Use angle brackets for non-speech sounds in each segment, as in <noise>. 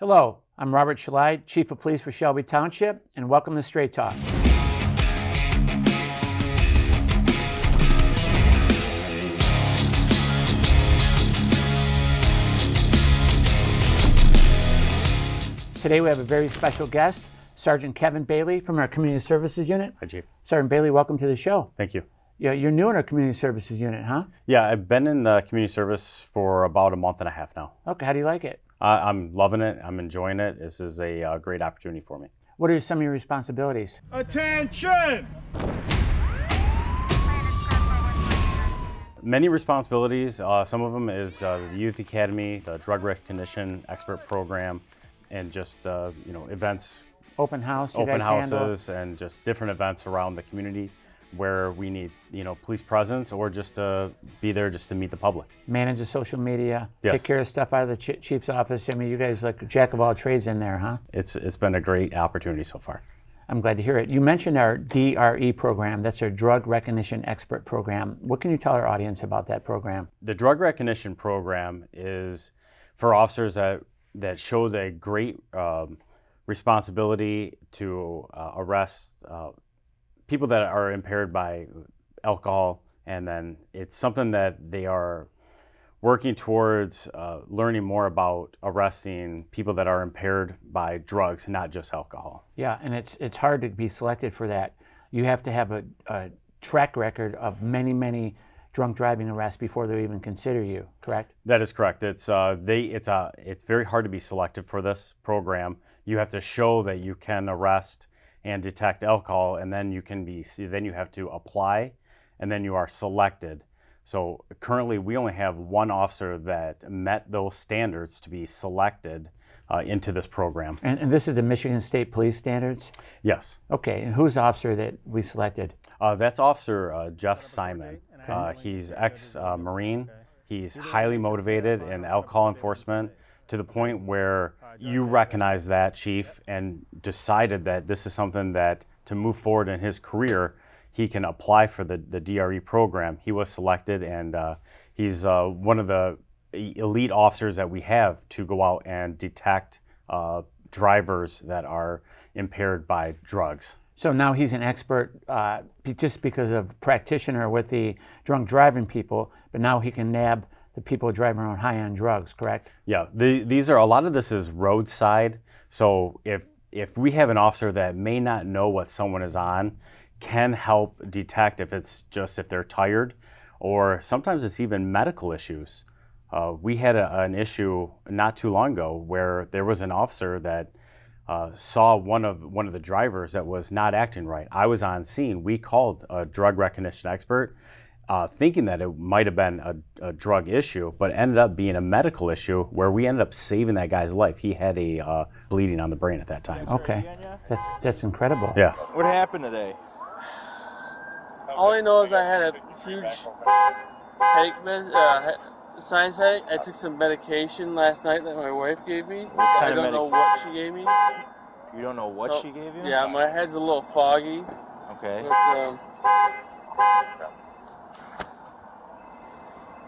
Hello, I'm Robert Shelide, Chief of Police for Shelby Township, and welcome to Straight Talk. Today we have a very special guest, Sergeant Kevin Bailey from our Community Services Unit. Hi, Chief. Sergeant Bailey, welcome to the show. Thank you. Yeah, you're new in our Community Services Unit, huh? Yeah, I've been in the community service for about a month and a half now. Okay, how do you like it? Uh, I'm loving it. I'm enjoying it. This is a uh, great opportunity for me. What are some of your responsibilities? Attention! Many responsibilities. Uh, some of them is uh, the Youth Academy, the Drug Recognition Expert Program, and just uh, you know events, Open house, you open guys handle? houses, and just different events around the community where we need you know police presence or just to be there just to meet the public. manage the social media, Yes. take care of stuff out of the ch- chief's office. I mean, you guys like jack of all trades in there, huh? It's it's been a great opportunity so far. I'm glad to hear it. You mentioned our DRE program. That's our Drug Recognition Expert Program. What can you tell our audience about that program? The drug recognition program is for officers that that show the great um, responsibility to uh, arrest uh, people that are impaired by alcohol, and then it's something that they are working towards uh, learning more about arresting people that are impaired by drugs, not just alcohol. Yeah, and it's it's hard to be selected for that. You have to have a, a track record of many, many drunk driving arrests before they even consider you. Correct? That is correct. It's uh, they. It's uh, it's very hard to be selected for this program. You have to show that you can arrest and detect alcohol, and then you can be. Then you have to apply, and then you are selected. So currently, we only have one officer that met those standards to be selected uh, into this program. And, and this is the Michigan State Police standards. Yes, Okay, and who's the officer that we selected? uh, that's Officer uh, Jeff Simon. Uh, he's ex-Marine. He's highly motivated in alcohol enforcement to the point where you recognize that, Chief, and decided that this is something that to move forward in his career, he can apply for the, the DRE program. He was selected, and uh, he's uh, one of the elite officers that we have to go out and detect uh, drivers that are impaired by drugs. So now he's an expert uh, just because of practitioner with the drunk driving people, but now he can nab the people driving around high on drugs, correct? Yeah, the, these are a lot of this is roadside. So if if we have an officer that may not know what someone is on, can help detect if it's just if they're tired, or sometimes it's even medical issues. Uh, we had a, an issue not too long ago where there was an officer that uh, saw one of one of the drivers that was not acting right. I was on scene. We called a drug recognition expert, uh, thinking that it might have been a, a drug issue, but ended up being a medical issue where we ended up saving that guy's life. He had a uh, bleeding on the brain at that time. Okay, that's that's incredible. Yeah. What happened today? All I know is I had a huge headache, med- uh, he- sinus headache. I took some medication last night that my wife gave me. I kind of don't know medic- what she gave me. You don't know what So, she gave you? Yeah, my head's a little foggy. Okay. But, um,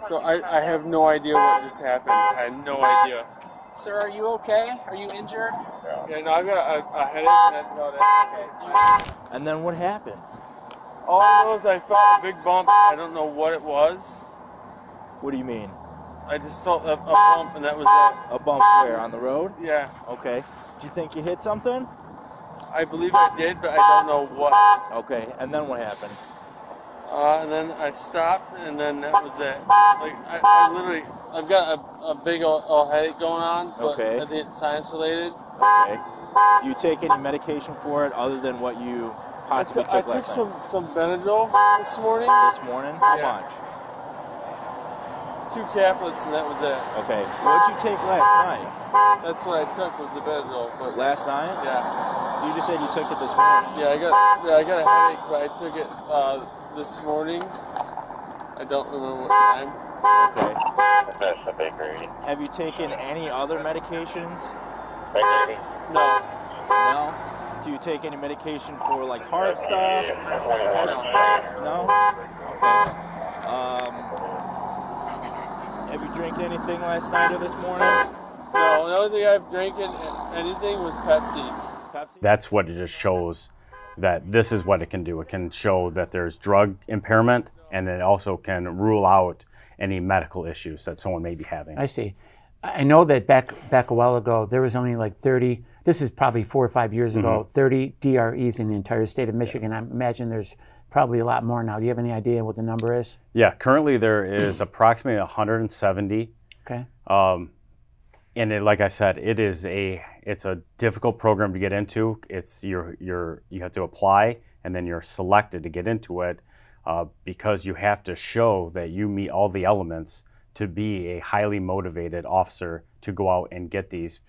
so I, I have no idea what just happened. I had no idea. Sir, are you okay? Are you injured? Yeah, yeah no, I've got a, a headache and that's about it. Okay. And then what happened? All I know is I felt a big bump. I don't know what it was. What do you mean? I just felt a, a bump and that was it. A bump where? On the road? Yeah. Okay. Do you think you hit something? I believe I did, but I don't know what. Okay. And then what happened? Uh, and then I stopped, and then that was it. Like I, I literally, I've got a, a big old, old headache going on, but Okay. I think it's science related. Okay. Do you take any medication for it other than what you I possibly took, I took took last some some Benadryl this morning. This morning? How Yeah. much? two caplets, and that was it. Okay. What'd you take last night? That's what I took was the Benadryl. But Last night? yeah, You just said you took it this morning. yeah, I got yeah, I got a headache, but I took it uh, this morning. I don't remember what time. Okay. That's the bakery. Have you taken any other medications? Bakery. No, No. Do you take any medication for like heart stuff? No. Okay. Um, have you drank anything last night or this morning? no, No, the only thing I've drinking anything was Pepsi. Pepsi? That's what it just shows that this is what it can do. It can show that there's drug impairment and it also can rule out any medical issues that someone may be having. I see. I know that back back a while ago there was only like 30. This is probably four or five years ago. Mm-hmm. 30 DREs in the entire state of Michigan. I imagine there's probably a lot more now. Do you have any idea what the number is? Yeah, currently there is <clears throat> approximately 170 Okay. Um, and it, like I said, it is a it's a difficult program to get into. It's you're you're you have to apply and then you're selected to get into it uh, because you have to show that you meet all the elements to be a highly motivated officer to go out and get these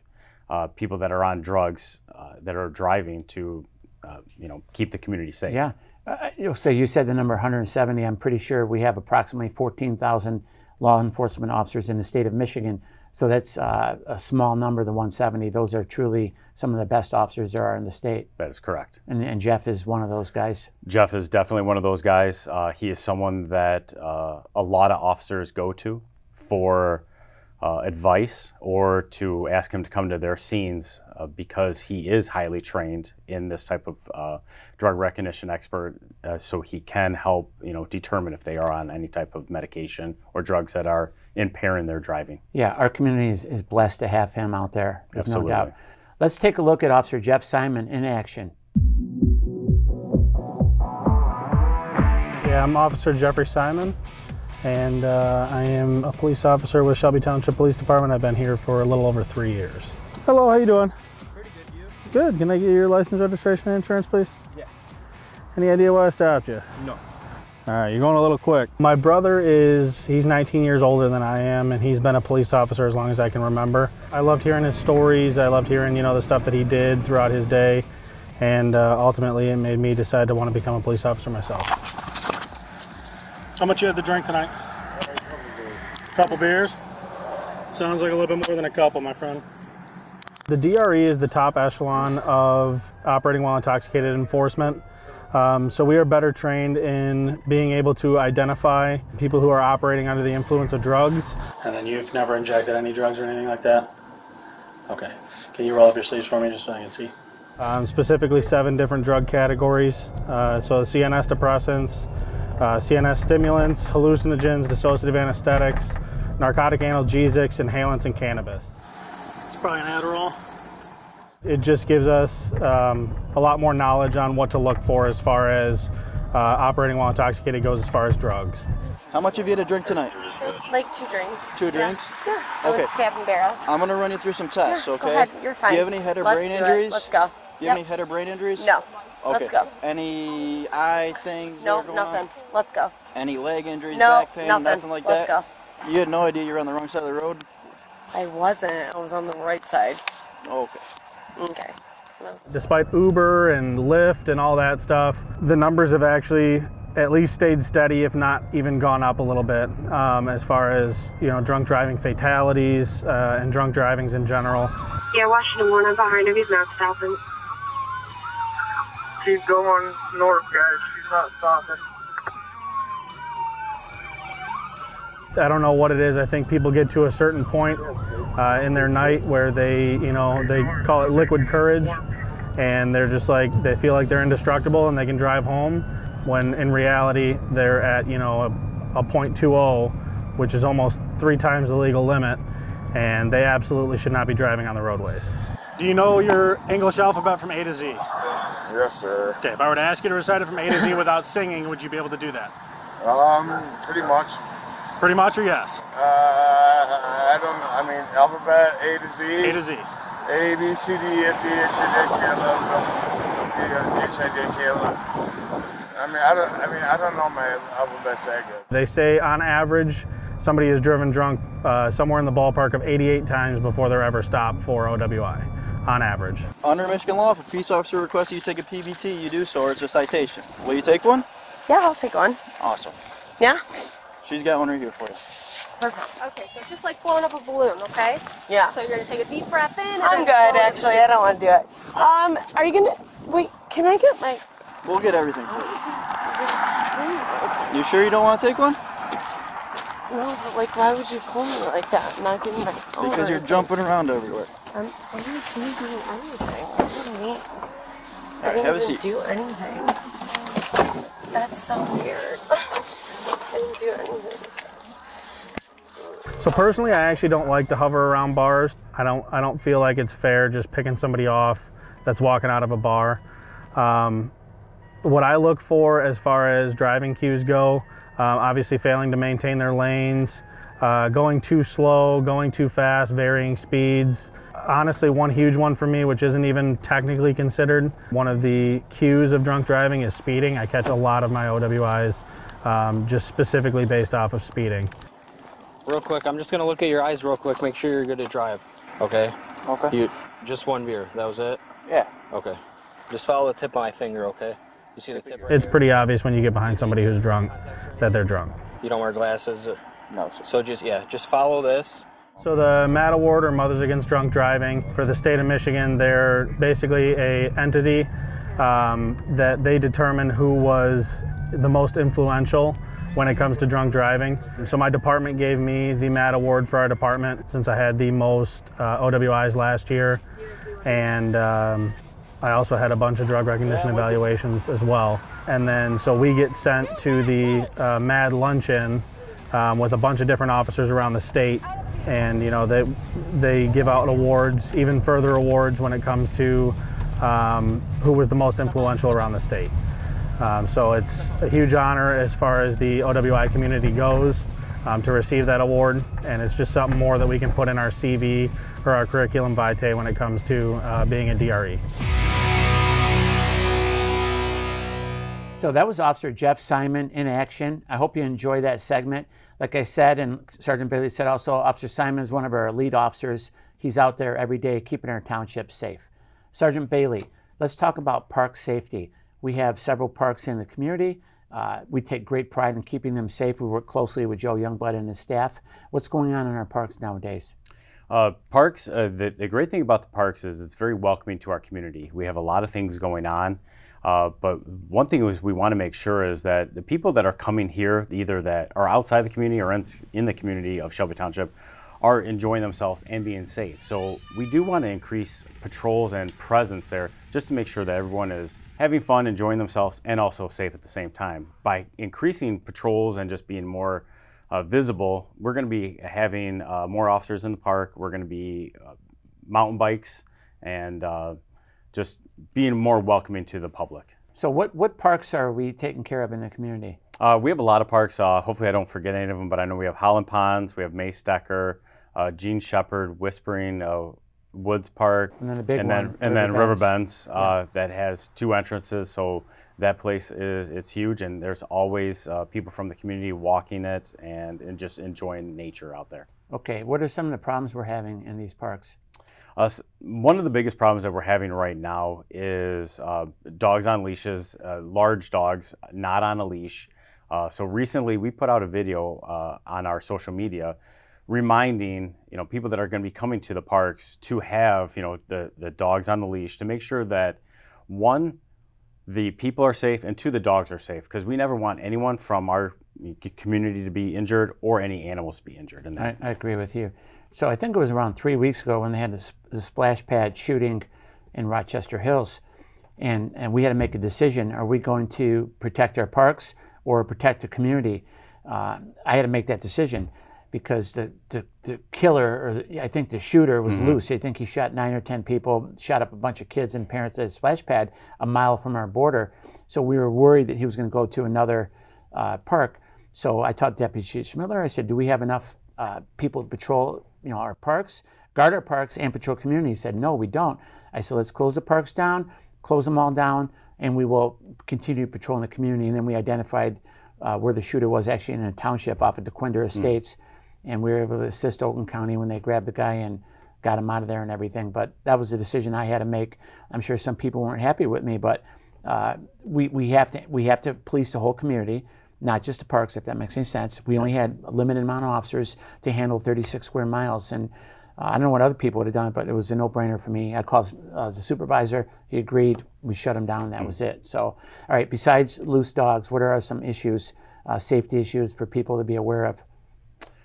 uh, people that are on drugs uh, that are driving to uh, you know keep the community safe. Yeah. Uh, you- so you said the number 170. I'm pretty sure we have approximately 14,000 law enforcement officers in the state of Michigan. So that's uh, a small number, the 170. Those are truly some of the best officers there are in the state. that is correct. And, and Jeff is one of those guys. Jeff is definitely one of those guys. Uh, he is someone that uh, a lot of officers go to for uh, advice or to ask him to come to their scenes uh, because he is highly trained in this type of uh, drug recognition expert. Uh, so he can help, you know, determine if they are on any type of medication or drugs that are impairing their driving. Yeah, our community is, is blessed to have him out there. There's Absolutely. no doubt. Let's take a look at Officer Jeff Simon in action. Yeah, I'm Officer Jeffrey Simon, and uh, I am a police officer with Shelby Township Police Department. I've been here for a little over three years. Hello, how you doing? Pretty good, you? Good. Can I get your license, registration, and insurance, please? Yeah. Any idea why I stopped you? No. All right, you're going a little quick. My brother is, he's 19 years older than I am, and he's been a police officer as long as I can remember. I loved hearing his stories. I loved hearing, you know, the stuff that he did throughout his day. And uh, ultimately, it made me decide to want to become a police officer myself. How much you had to drink tonight? A couple beers? Sounds like a little bit more than a couple, my friend. The DRE is the top echelon of operating while intoxicated enforcement. Um, so we are better trained in being able to identify people who are operating under the influence of drugs. And then you've never injected any drugs or anything like that? Okay. Can you roll up your sleeves for me just so I can see? Um, specifically, seven different drug categories. Uh, so the CNS depressants, uh, CNS stimulants, hallucinogens, dissociative anesthetics, narcotic analgesics, inhalants, and cannabis. It's probably an Adderall. It just gives us um, a lot more knowledge on what to look for as far as uh, operating while intoxicated goes as far as drugs. How much have you had to drink tonight? Like two drinks. Two drinks? Yeah. I went Okay. to Tap and Barrel. I'm gonna run you through some tests, Yeah, okay? Go ahead. You're fine. Do you have any head or Let's brain do it. injuries? Let's go. Do you Yep. have any head or brain injuries? No. Okay. Let's go. Any eye things? No, are nothing. On? Let's go. Any leg injuries, No, back pain, nothing. like that. Let's go. You had no idea you were on the wrong side of the road? I wasn't. I was on the right side. Okay. Okay. Despite Uber and Lyft and all that stuff, the numbers have actually at least stayed steady, if not even gone up a little bit, um, as far as you know, drunk driving fatalities uh, and drunk drivings in general. Yeah, Washington one. I'm behind him. He's not stopping. She's going north, guys. She's not stopping. I don't know what it is. I think people get to a certain point uh, in their night where they, you know, they call it liquid courage, and they're just like they feel like they're indestructible and they can drive home, when in reality they're at, you know, a, a .20, which is almost three times the legal limit, and they absolutely should not be driving on the roadways. Do you know your English alphabet from A to Z? Yes, sir. Okay, if I were to ask you to recite it from A to Z without singing, would you be able to do that? Um, pretty much. Pretty much, or yes? Uh, I don't know. I mean, alphabet A to Z. A to Z. A, B, C, D, F, G, H, I, J, K, L, M, N, O, P, H, I, J, K, L, M. I mean, I don't. I mean, I don't know my alphabet that good. They say on average, somebody is driven drunk uh, somewhere in the ballpark of 88 times before they're ever stopped for OWI, on average. Under Michigan law, if a peace officer requests you take a PBT, you do so, or it's a citation. Will you take one? Yeah, I'll take one. Awesome. Yeah? She's got one right here for you. Perfect. Okay, so it's just like blowing up a balloon, okay? Yeah. So you're gonna take a deep breath in. and I'm good, blow it actually. I don't want to do it. Um, are you gonna wait? Can I get my? We'll get everything for you. You sure you don't want to take one? No, but like, why would you pull me like that? Not getting my phone. Because you're jumping around everywhere. I'm, I didn't do anything. What do you mean? I Alright, didn't have a even seat. do anything. That's so weird. <laughs> I didn't do anything. So personally, I actually don't like to hover around bars. I don't. I don't feel like it's fair just picking somebody off that's walking out of a bar. Um, what I look for as far as driving cues go, um, obviously failing to maintain their lanes, uh, going too slow, going too fast, varying speeds. Honestly, one huge one for me, which isn't even technically considered, one of the cues of drunk driving is speeding. I catch a lot of my OWIs um, just specifically based off of speeding. Real quick, I'm just gonna look at your eyes real quick, make sure you're good to drive. Okay? Okay. You just one beer. That was it? Yeah. Okay. Just follow the tip of my finger, okay? You see the tip right It's here? pretty obvious when you get behind somebody who's drunk that they're drunk. You don't wear glasses. uh, No, sir. So just yeah, just follow this. So the MADD Award or Mothers Against Drunk Driving for the state of Michigan, they're basically a entity um, that they determine who was the most influential when it comes to drunk driving. So my department gave me the MADD Award for our department since I had the most uh, OWIs last year, and um, I also had a bunch of drug recognition evaluations as well. And then so we get sent to the uh, MADD luncheon um, with a bunch of different officers around the state, and you know they they give out awards, even further awards when it comes to um, who was the most influential around the state. Um, so it's a huge honor as far as the OWI community goes um, to receive that award, and it's just something more that we can put in our CV or our curriculum vitae when it comes to uh, being a DRE. So that was Officer Jeff Simon in action. I hope you enjoy that segment. Like I said, and Sergeant Bailey said also, Officer Simon is one of our lead officers. He's out there every day keeping our township safe. Sergeant Bailey, let's talk about park safety. We have several parks in the community. Uh, we take great pride in keeping them safe. We work closely with Joe Youngblood and his staff. What's going on in our parks nowadays? Uh, parks, uh, the, the great thing about the parks is it's very welcoming to our community. We have a lot of things going on. Uh, but one thing is we want to make sure is that the people that are coming here, either that are outside the community or in, in the community of Shelby Township, are enjoying themselves and being safe. So we do want to increase patrols and presence there just to make sure that everyone is having fun, enjoying themselves, and also safe at the same time. By increasing patrols and just being more uh, visible, we're going to be having uh, more officers in the park. We're going to be uh, mountain bikes and uh, just being more welcoming to the public. So, what, what parks are we taking care of in the community? Uh, we have a lot of parks. Uh, hopefully, I don't forget any of them, but I know we have Holland Ponds, we have Mae Stecker, uh, Gene Shepherd, Whispering uh, Woods Park, And then the big and one, then and then River River Bends. Bends uh, that has two entrances. So that place is it's huge, and there's always uh, people from the community walking it and, and just enjoying nature out there. Okay, what are some of the problems we're having in these parks? Uh, one of the biggest problems that we're having right now is uh, dogs on leashes, uh, large dogs not on a leash. Uh, so recently, we put out a video uh, on our social media reminding you know people that are going to be coming to the parks to have you know the the dogs on the leash to make sure that one the people are safe and two the dogs are safe because we never want anyone from our community to be injured or any animals to be injured in. I, I agree with you. So I think it was around three weeks ago when they had this, the splash pad shooting in Rochester Hills, and and we had to make a decision: Are we going to protect our parks or protect the community? Uh, I had to make that decision because the the, the killer, or the, I think the shooter, was Mhm. loose. I think he shot nine or ten people, shot up a bunch of kids and parents at a splash pad a mile from our border. So we were worried that he was going to go to another uh, park. So I talked to Deputy Chief Schmidler. I said, "Do we have enough uh, people to patrol, you know, our parks, guard our parks, and patrol community?" Said, "No, we don't." I said, "Let's close the parks down, close them all down, and we will continue patrolling the community." And then we identified uh, where the shooter was, actually in a township off of Dequindre Estates, and we were able to assist Oakland County when they grabbed the guy and got him out of there and everything. But that was a decision I had to make. I'm sure some people weren't happy with me, but uh, we we have to we have to police the whole community not just the parks, if that makes any sense. We only had a limited amount of officers to handle 36 square miles. And uh, I don't know what other people would have done, but it was a no brainer for me. I called uh, the supervisor, he agreed, we shut him down, and that was it. So, all right, besides loose dogs, what are some issues, uh, safety issues for people to be aware of?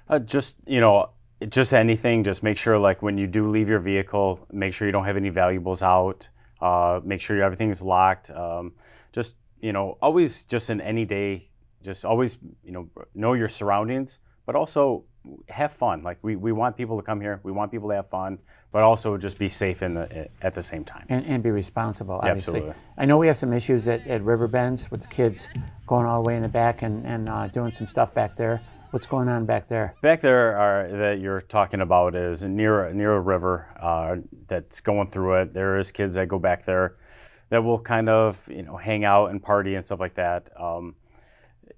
Uh, just you know, just anything. Just make sure, like when you do leave your vehicle, make sure you don't have any valuables out. Uh, make sure everything's locked. Um, just you know, always just in any day, just always you know know your surroundings, but also have fun. Like we, we want people to come here. We want people to have fun, but also just be safe in the at the same time. And, and be responsible, obviously. absolutely. I know we have some issues at, at Riverbends with the kids going all the way in the back and, and uh, doing some stuff back there. What's going on back there? Back there are, that you're talking about is near near a river uh, that's going through it. There is kids that go back there that will kind of you know hang out and party and stuff like that. Um,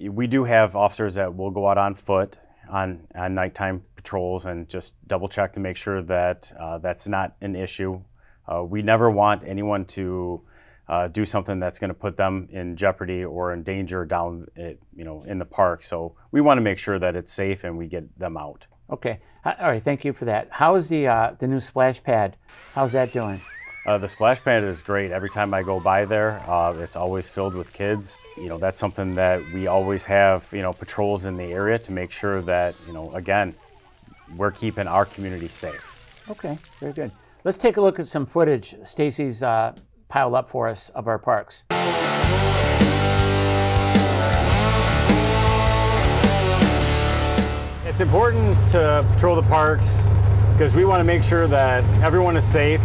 we do have officers that will go out on foot on, on nighttime patrols and just double check to make sure that uh, that's not an issue. Uh, we never want anyone to uh, do something that's going to put them in jeopardy or in danger down, it, you know, in the park. So we want to make sure that it's safe and we get them out. Okay. All right. Thank you for that. How is the uh, the new splash pad? How's that doing? Uh, the splash pad is great. Every time I go by there, uh, it's always filled with kids. You know, that's something that we always have, you know, patrols in the area to make sure that, you know, again, we're keeping our community safe. Okay. Very good. Let's take a look at some footage Stacy's uh, piled up for us of our parks. It's important to patrol the parks because we want to make sure that everyone is safe.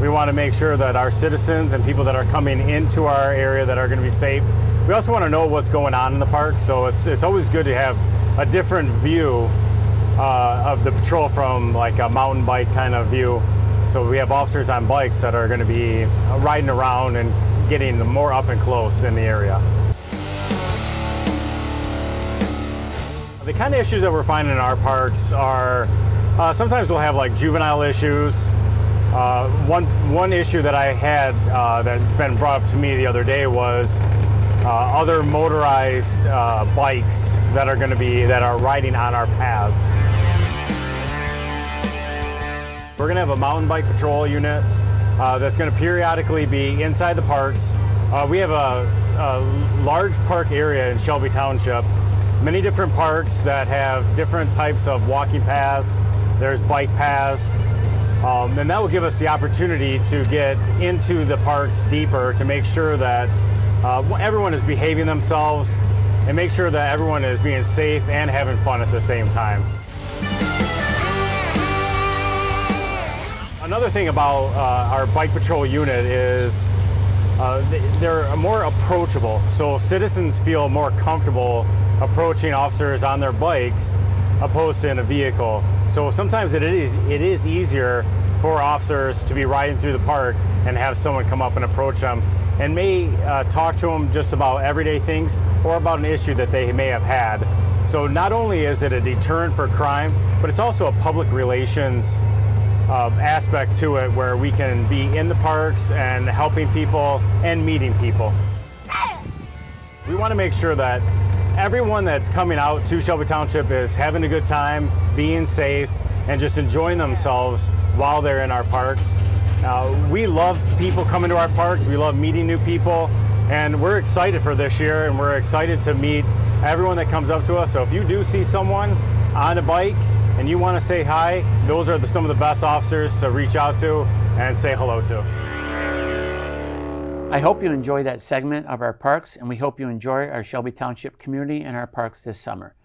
We want to make sure that our citizens and people that are coming into our area that are going to be safe. We also want to know what's going on in the park, so it's it's always good to have a different view uh, of the patrol from like a mountain bike kind of view. So we have officers on bikes that are going to be riding around and getting more up and close in the area. The kind of issues that we're finding in our parks are uh, sometimes we'll have like juvenile issues. Uh, one one issue that I had uh, that been brought up to me the other day was uh, other motorized uh, bikes that are going to be that are riding on our paths. We're going to have a mountain bike patrol unit uh, that's going to periodically be inside the parks. Uh, we have a, a large park area in Shelby Township, many different parks that have different types of walking paths. There's bike paths. Um, and that will give us the opportunity to get into the parks deeper to make sure that uh, everyone is behaving themselves and make sure that everyone is being safe and having fun at the same time. Another thing about uh, our bike patrol unit is uh, they're more approachable. So citizens feel more comfortable approaching officers on their bikes opposed to in a vehicle. So sometimes it is it is easier for officers to be riding through the park and have someone come up and approach them and may uh, talk to them just about everyday things or about an issue that they may have had. So not only is it a deterrent for crime, but it's also a public relations uh, aspect to it where we can be in the parks and helping people and meeting people. We want to make sure that everyone that's coming out to Shelby Township is having a good time, being safe, and just enjoying themselves while they're in our parks. Uh, we love people coming to our parks, we love meeting new people, and we're excited for this year and we're excited to meet everyone that comes up to us. So if you do see someone on a bike and you want to say hi, those are the, some of the best officers to reach out to and say hello to. I hope you enjoy that segment of our parks, and we hope you enjoy our Shelby Township community and our parks this summer.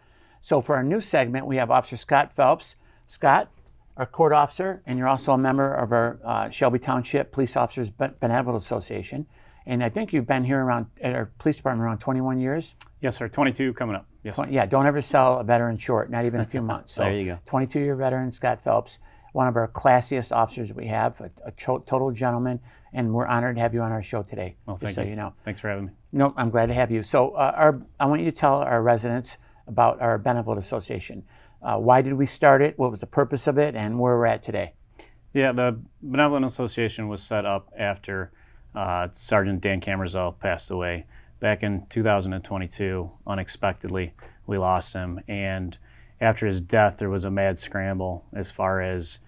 So, for our new segment, we have Officer Scott Phelps. Scott, our court officer, and you're also a member of our uh, Shelby Township Police Officers Benevolent Association. And I think you've been here around at our police department around 21 years. Yes, sir. 22 coming up. Yes. Twen- Yeah, don't ever sell a veteran short, not even a few months. <laughs> So There you go. 22 year veteran Scott Phelps, one of our classiest officers we have, a, a cho- total gentleman, and we're honored to have you on our show today. Well, thank so you. you know. Thanks for having me. No, I'm glad to have you. So, uh, our, I want you to tell our residents about our Benevolent Association. Uh, why did we start it? What was the purpose of it? And where we're at today? Yeah, the Benevolent Association was set up after uh, Sergeant Dan Camerzell passed away back in 2022. Unexpectedly, we lost him, and after his death, there was a mad scramble as far as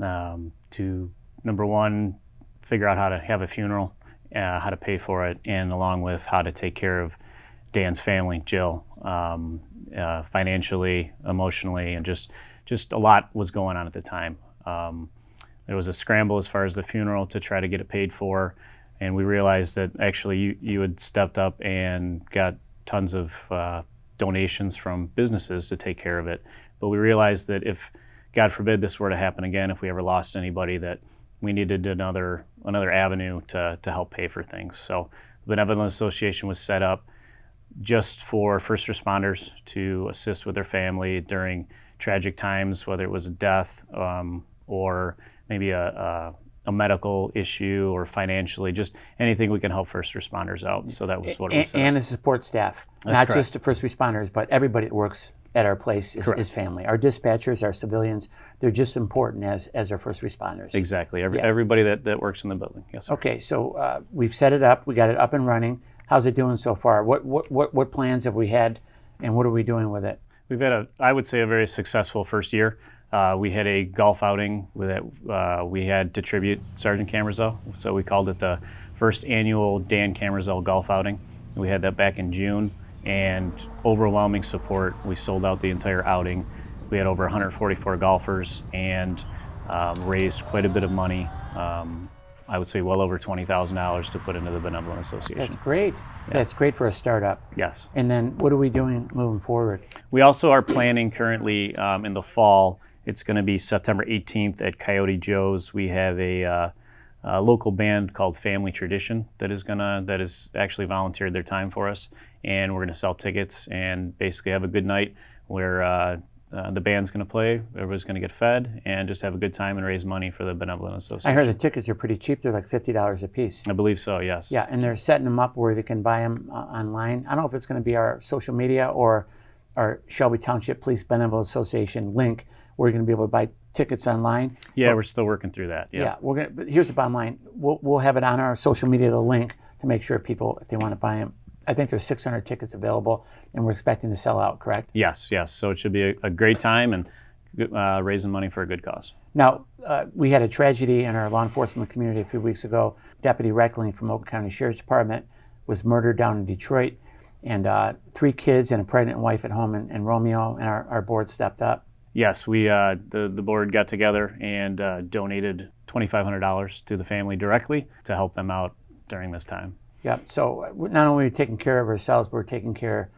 um, to number one, figure out how to have a funeral, uh, how to pay for it, and along with how to take care of Dan's family, Jill. um, uh, financially, emotionally, and just just a lot was going on at the time. Um, there was a scramble as far as the funeral to try to get it paid for, and we realized that actually you you had stepped up and got tons of uh, donations from businesses to take care of it. But we realized that if God forbid this were to happen again, if we ever lost anybody, that we needed another another avenue to, to help pay for things. So the Benevolent Association was set up just for first responders to assist with their family during tragic times, whether it was a death um, or maybe a, a, a, medical issue or financially, just anything we can help first responders out. So that was what it was. And, and the support staff, That's not correct. just the first responders, but everybody that works at our place is, is family. Our dispatchers, our civilians, they're just important as, as our first responders. Exactly. Every, Yeah. Everybody that, that works in the building. Yes, sir. Okay, so uh, we've set it up, we got it up and running. How's it doing so far? What, what, what, what plans have we had and what are we doing with it? We've had a, I would say, a very successful first year. Uh, we had a golf outing that uh, we had to tribute Sergeant Camerzell. So we called it the first annual Dan Camerzell golf outing. We had that back in June, and overwhelming support. We sold out the entire outing. We had over 144 golfers and um, raised quite a bit of money. Um, I would say well over $20,000 to put into the Benevolent Association. That's great. That's great for a startup. Yes. And then what are we doing moving forward? We also are planning currently um, in the fall. It's going to be September 18th at Coyote Joe's. We have a, uh, a local band called Family Tradition that is gonna that is actually volunteered their time for us, and we're going to sell tickets and basically have a good night where uh, uh, the band's going to play. Everybody's going to get fed and just have a good time and raise money for the Benevolent Association. I heard the tickets are pretty cheap. They're like $50 a piece. I believe so. Yes. Yeah, and they're setting them up where they can buy them uh, online. I don't know if it's going to be our social media or our Shelby Township Police Benevolent Association link where you're going to be able to buy tickets online. Yeah, But- we're still working through that. yeah. we're gonna. But here's the bottom line: we'll, we'll have it on our social media, the link to make sure people, if they want to buy them. I think there's 600 tickets available, and we're expecting to sell out. Correct? Yes. Yes. So it should be a, a great time and uh, raising money for a good cause. Now, uh, we had a tragedy in our law enforcement community a few weeks ago. Deputy Reckling from Oakland County Sheriff's Department was murdered down in Detroit, and uh, three kids and a pregnant wife at home. And, and Romeo and our, our board stepped up. Yes, we uh, the the board got together and uh, donated twenty five hundred dollars to the family directly to help them out during this time. Yeah. So uh, not only are we taking care of ourselves, but we're taking care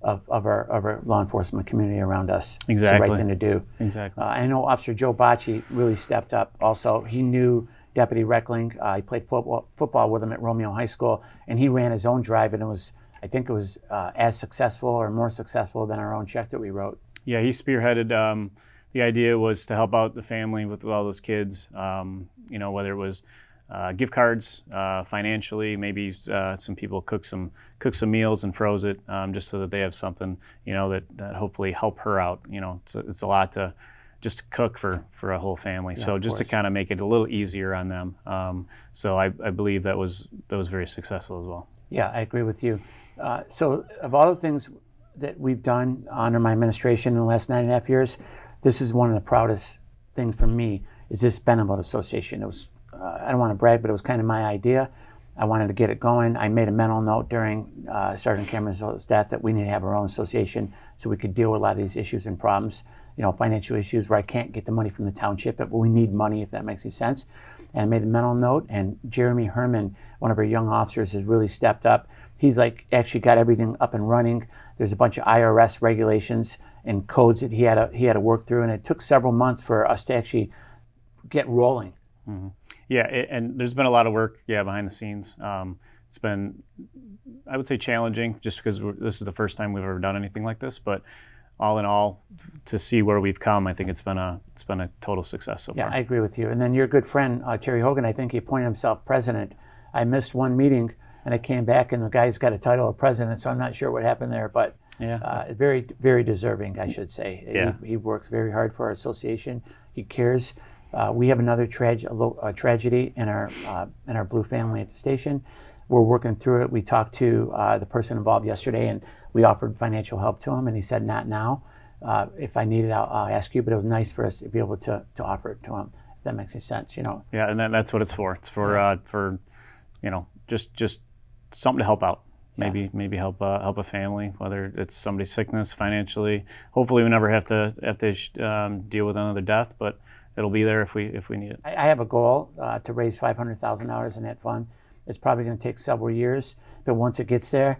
of, of our of our law enforcement community around us. It's the right thing to do. Exactly. Uh, I know Officer Joe Bocci really stepped up. Also, he knew Deputy Reckling. Uh, he played football football with him at Romeo High School, and he ran his own drive, and it was I think it was uh, as successful or more successful than our own check that we wrote. Yeah, he spearheaded. Um, the idea was to help out the family with all those kids. Um, you know, whether it was uh, gift cards, uh, financially, maybe uh, some people cook some cook some meals and froze it um, just so that they have something. You know, that, that hopefully help her out. You know, it's a, it's a lot to just to cook for for a whole family. Yeah, so just to kind of make it a little easier on them. Um, so I, I believe that was that was very successful as well. Yeah, I agree with you. Uh, so, of all the things that we've done under my administration in the last nine and a half years, this is one of the proudest things for me. Is this Benevolent Association? It was uh, I don't want to brag, but it was kind of my idea. I wanted to get it going. I made a mental note during uh, Sergeant Cameron's death that we need to have our own association so we could deal with a lot of these issues and problems. You know, financial issues where I can't get the money from the township, but we need money if that makes any sense. And I made a mental note, and Jeremy Herman, one of our young officers, has really stepped up. He's like actually got everything up and running. There's a bunch of IRS regulations and codes that he had to, he had to work through, and it took several months for us to actually get rolling. hmm Yeah, it, and there's been a lot of work, yeah, behind the scenes. Um, it's been, I would say, challenging, just because we're, this is the first time we've ever done anything like this. But all in all, to see where we've come, I think it's been a it's been a total success so Yeah, far. I agree with you. And then your good friend uh, Terry Hogan, I think he appointed himself president. I missed one meeting, and I came back, and the guy's got a title of president, so I'm not sure what happened there, but Yeah. uh, very, very deserving, I should say. Yeah. He, he works very hard for our association. He cares. Uh, we have another trage- a a tragedy in our uh, in our blue family at the station. We're working through it. We talked to uh, the person involved yesterday, and we offered financial help to him, and he said, "Not now. Uh, if I need it, I'll, I'll ask you." But it was nice for us to be able to to offer it to him. If that makes any sense, you know. Yeah, and that, that's what it's for. It's for uh, for, you know, just just something to help out. maybe maybe help uh, help a family, whether it's somebody's sickness, financially. Hopefully, we never have to have to um, deal with another death, but it'll be there if we if we need it. I, have a goal uh, to raise five hundred thousand dollars in that fund. It's probably going to take several years, but once it gets there,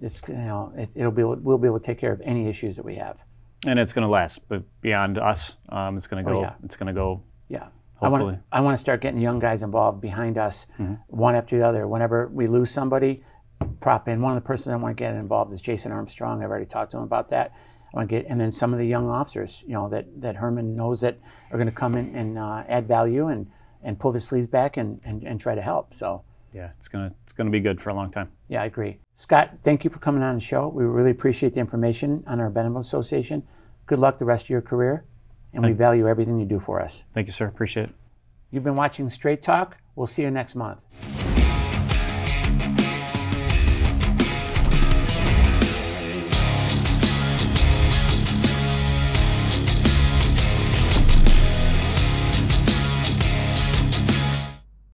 it's you know it, it'll be we'll be able to take care of any issues that we have. And it's going to last, but beyond us, um, it's going to Oh, go. yeah. It's going to go. Yeah. Hopefully. I want I want to start getting young guys involved behind us, one after the other. Whenever we lose somebody, prop in. One of the persons I want to get involved is Jason Armstrong. I've already talked to him about that. I want to get, and then some of the young officers, you know, that, that Herman knows that are going to come in and uh, add value and, and pull their sleeves back and, and, and try to help. So, Yeah, it's gonna it's gonna be good for a long time. yeah, I agree. Scott, thank you for coming on the show. We really appreciate the information on our Benevolent Association. Good luck the rest of your career, and we value everything you do for us. Thank you, sir. Appreciate it. You've been watching Straight Talk. We'll see you next month.